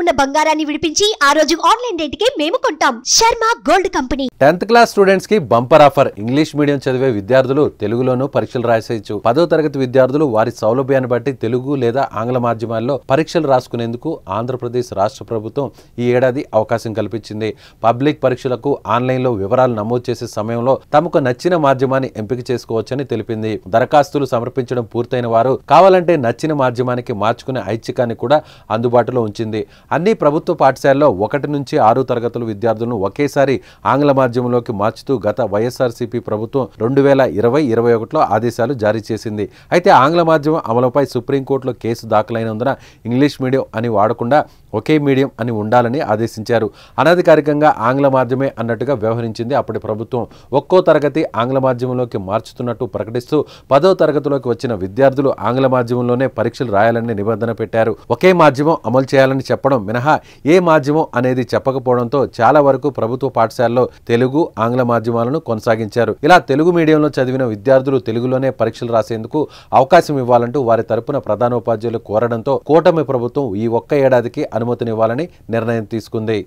ఉన్న బంగారాన్ని విడిపించి ఆ రోజు ఆన్లైన్ రేటుకే మేము కొంటాం. Sharma gold company. Tenth class స్టూడెంట్స్కి బంపర్ ఆఫర్. ఇంగ్లీష్ మీడియం చదివే విద్యార్థులు తెలుగులోనూ పరీక్షలు రాసేయచ్చు. పదో తరగతి విద్యార్థులు వారి సౌలభ్యాన్ని బట్టి తెలుగు లేదా ఆంగ్ల మాధ్యమాల్లో పరీక్షలు రాసుకునేందుకు ఆంధ్రప్రదేశ్ రాష్ట్ర ప్రభుత్వం ఈ ఏడాది అవకాశం కల్పించింది. పబ్లిక్ పరీక్షలకు ఆన్లైన్లో వివరాలు నమోదు చేసే సమయంలో తమకు నచ్చిన మాధ్యమాన్ని ఎంపిక చేసుకోవచ్చని తెలిపింది. దరఖాస్తులు సమర్పించడం పూర్తయిన వారు కావాలంటే నచ్చిన మాధ్యమానికి మార్చుకునే ఐచ్ఛికాన్ని కూడా అందుబాటులో ఉంచింది. అన్ని ప్రభుత్వ పాఠశాలల్లో ఒకటి నుంచి ఆరు తరగతుల విద్యార్థులను ఒకేసారి ఆంగ్ల మాధ్యమంలోకి మార్చుతూ గత వైఎస్ఆర్సీపీ ప్రభుత్వం రెండు వేల ఇరవై ఇరవై ఒకటిలో ఆదేశాలు జారీ చేసింది. అయితే ఆంగ్ల మాధ్యమం అమలుపై సుప్రీంకోర్టులో కేసు దాఖలైనందున ఇంగ్లీష్ మీడియం అని వాడకుండా ఒకే మీడియం అని ఉండాలని ఆదేశించారు. అనధికారికంగా ఆంగ్ల మాధ్యమే అన్నట్టుగా వ్యవహరించింది అప్పటి ప్రభుత్వం. ఒక్కో తరగతి ఆంగ్ల మాధ్యమంలోకి మార్చుతున్నట్టు ప్రకటిస్తూ పదో తరగతిలోకి వచ్చిన విద్యార్థులు ఆంగ్ల మాధ్యమంలోనే పరీక్షలు రాయాలని నిబంధన పెట్టారు. ఒకే మాధ్యమం అమలు చేయాలని చెప్పడం మినహా ఏ మాధ్యమం అనేది చెప్పకపోవడంతో చాలా వరకు ప్రభుత్వ పాఠశాలలో తెలుగు ఆంగ్ల మాధ్యమాలను కొనసాగించారు. ఇలా తెలుగు మీడియంలో చదివిన విద్యార్థులు తెలుగులోనే పరీక్షలు రాసేందుకు అవకాశం ఇవ్వాలంటూ వారి తరపున ప్రధానోపాధ్యాయులు కోరడంతో కూటమి ప్రభుత్వం ఈ ఒక్క ఏడాదికి అనుమతినివ్వాలని నిర్ణయం తీసుకుంది.